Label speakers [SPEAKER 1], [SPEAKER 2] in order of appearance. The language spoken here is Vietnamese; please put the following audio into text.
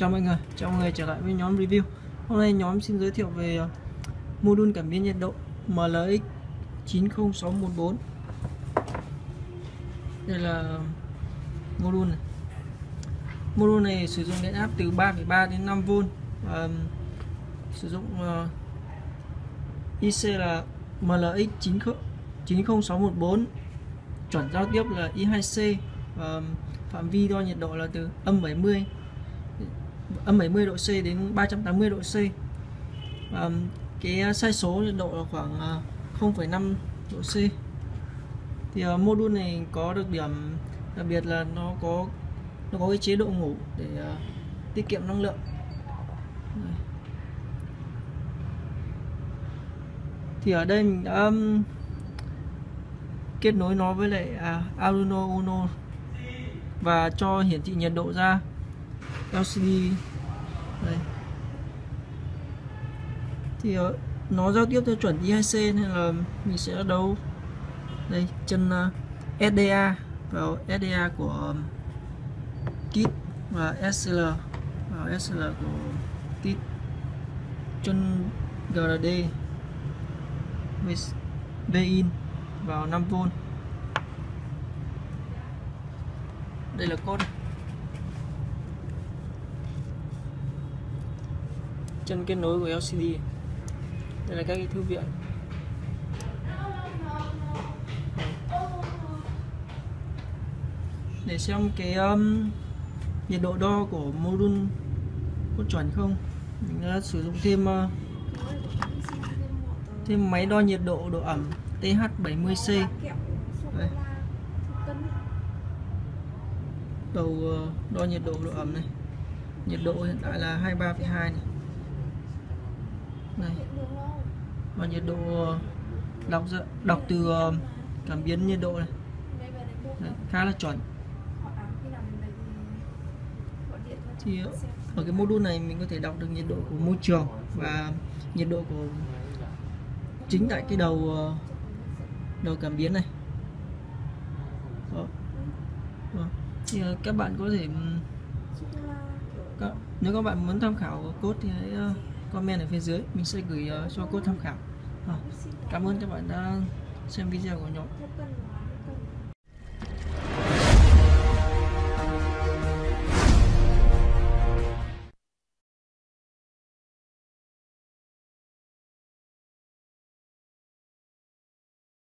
[SPEAKER 1] Chào mọi người, chào mọi người trở lại với nhóm review. Hôm nay nhóm xin giới thiệu về ờ, mô đun cảm biến nhiệt độ MLX 90614 Đây là mô đun này. Mô đun này sử dụng điện áp từ 3,3 đến 5V và sử dụng ờ, IC là MLX 90614 chuẩn giao tiếp là I2C và phạm vi đo nhiệt độ là từ âm 70 âm 70 độ C đến 380 độ C. Và cái ờ, sai số nhiệt độ là khoảng ờ, 0,5 độ C. Thì uh, module này có được điểm đặc biệt là nó có nó có cái chế độ ngủ để uh, tiết kiệm năng lượng. Thì ở đây mình đã um, kết nối nó với lại uh, Arduino Uno và cho hiển thị nhiệt độ ra. LCD đây. Thì ờ, nó giao tiếp theo chuẩn I2C nên là mình sẽ đấu đây, chân ờ, SDA vào SDA của ờ, kit và SL vào SL của kit. Chân GRD V in vào 5V đây là code. Chân kết nối của LCD đây là các cái thư viện. Để xem cái um, nhiệt độ đo của module có chuẩn không? Mình đã sử dụng thêm uh, thêm máy đo nhiệt độ độ ẩm TH70C Đây. đầu uh, đo nhiệt độ độ ẩm này. Nhiệt độ hiện tại là 23,2 này này và nhiệt độ đọc đọc từ um, cảm biến nhiệt độ này Đấy, khá là chuẩn thì uh, ở cái module này mình có thể đọc được nhiệt độ của môi trường và nhiệt độ của chính tại cái đầu uh, đầu cảm biến này Đó. Đó. thì uh, các bạn có thể um, nếu các bạn muốn tham khảo code thì hãy comment ở phía dưới. Mình sẽ gửi uh, cho cô tham khảo. À, cảm ơn các bạn đã xem video của nhóm